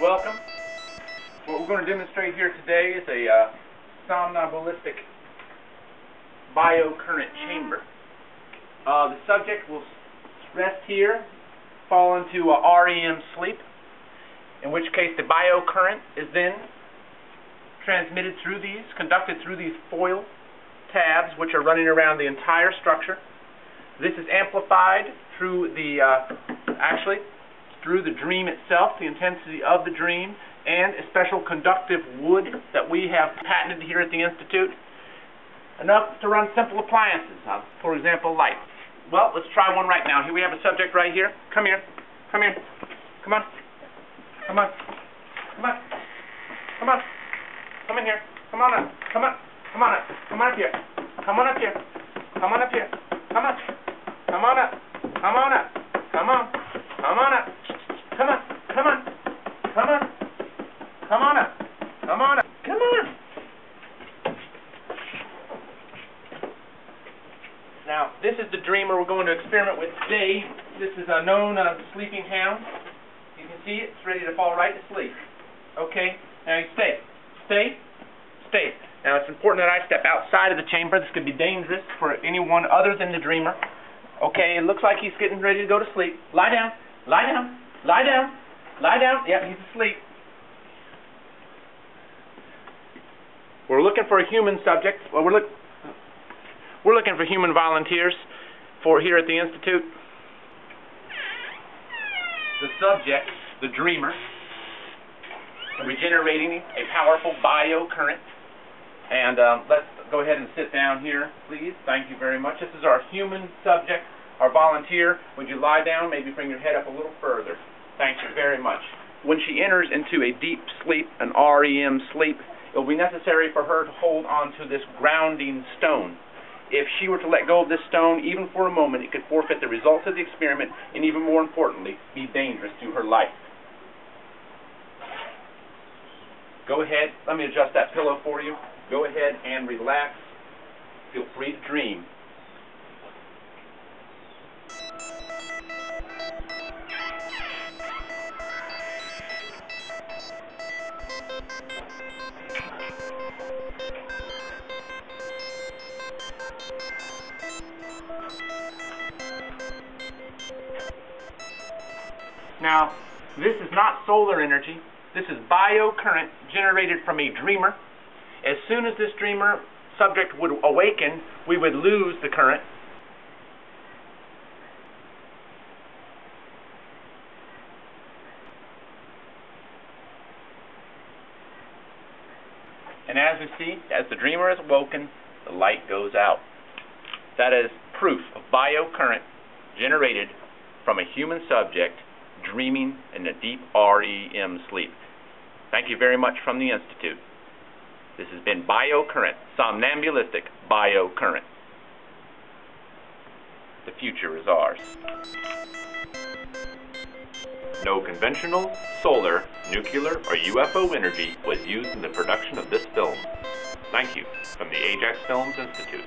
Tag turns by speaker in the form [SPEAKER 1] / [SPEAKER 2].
[SPEAKER 1] Welcome. What we're going to demonstrate here today is a uh, somnambulistic biocurrent chamber. Uh, the subject will rest here, fall into a REM sleep, in which case the biocurrent is then transmitted through these, conducted through these foil tabs, which are running around the entire structure. This is amplified through the, uh, actually, through the dream itself, the intensity of the dream, and a special conductive wood that we have patented here at the Institute. Enough to run simple appliances, uh, for example, lights. Well, let's try one right now. Here we have a subject right here. Come here. Come here. Come on. Come on. Come on. Come on. Come in here. Come on up. Come on. Come on up. Come on up here. Come on up here. Come on up here. Come on. Come on up. Come on up. Come on. Come on up. Come on. Come on. Come on. Come on up. Come on up. Come on. Now, this is the dreamer we're going to experiment with today. This is a known uh, sleeping hound. You can see it. It's ready to fall right to sleep. Okay? Now, you stay. Stay. Stay. Now, it's important that I step outside of the chamber. This could be dangerous for anyone other than the dreamer. Okay, it looks like he's getting ready to go to sleep. Lie down. Lie down. Lie down. Lie down. Yep, he's asleep. We're looking for a human subject. Well, we're look we're looking for human volunteers for here at the institute. The subject, the dreamer, regenerating a powerful biocurrent. And um, let's go ahead and sit down here, please. Thank you very much. This is our human subject, our volunteer. Would you lie down? Maybe bring your head up a little further. Thank you very much. When she enters into a deep sleep, an REM sleep, it will be necessary for her to hold on to this grounding stone. If she were to let go of this stone, even for a moment, it could forfeit the results of the experiment and, even more importantly, be dangerous to her life. Go ahead. Let me adjust that pillow for you. Go ahead and relax. Feel free to dream. Now, this is not solar energy. This is biocurrent generated from a dreamer. As soon as this dreamer subject would awaken, we would lose the current. And as we see, as the dreamer is awoken, the light goes out. That is proof of biocurrent generated from a human subject dreaming in a deep REM sleep. Thank you very much from the Institute. This has been Biocurrent, somnambulistic biocurrent. The future is ours. No conventional, solar, nuclear, or UFO energy was used in the production of this film. Thank you from the Ajax Films Institute.